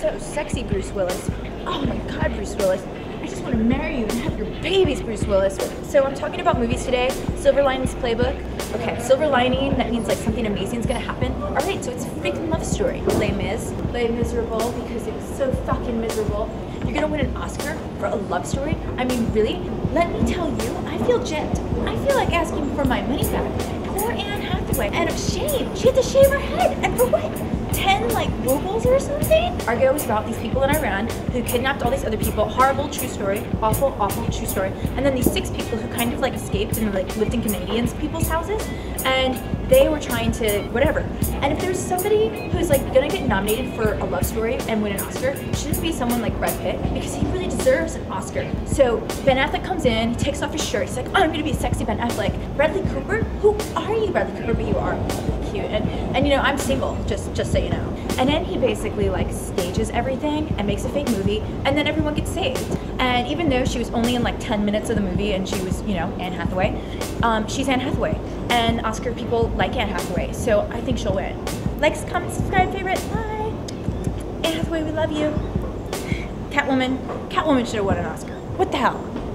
so sexy, Bruce Willis. Oh my God, Bruce Willis. I just want to marry you and have your babies, Bruce Willis. So I'm talking about movies today. Silver Linings Playbook. Okay, Silver Lining, that means like something amazing is gonna happen. All right, so it's a freaking love story. Les Mis, Les Miserable, because it was so fucking miserable. You're gonna win an Oscar for a love story? I mean, really? Let me tell you, I feel gypped. I feel like asking for my money back. Poor Anne Hathaway. And of shame, she had to shave her head. And for what? 10 like rubles or something? Argo is about these people in Iran who kidnapped all these other people. Horrible true story. Awful, awful true story. And then these six people who kind of like escaped and like lived in Canadians people's houses. And they were trying to whatever. And if there's somebody who's like gonna get nominated for a love story and win an Oscar, it shouldn't be someone like Brad Pitt because he really deserves an Oscar. So Ben Affleck comes in, he takes off his shirt, he's like, oh, I'm gonna be a sexy Ben Affleck. Bradley Cooper? Who are you, Bradley Cooper? But you are cute. And and you know, I'm single, just just so you know. And then he basically like stages everything and makes a fake movie, and then everyone gets saved. And even though she was only in like 10 minutes of the movie and she was, you know, Anne Hathaway, um, she's Anne Hathaway. And Oscar people like Anne Hathaway, so I think she'll win. Likes, comment, subscribe, favorite, bye. Anne Hathaway, we love you. Catwoman, Catwoman should have won an Oscar. What the hell?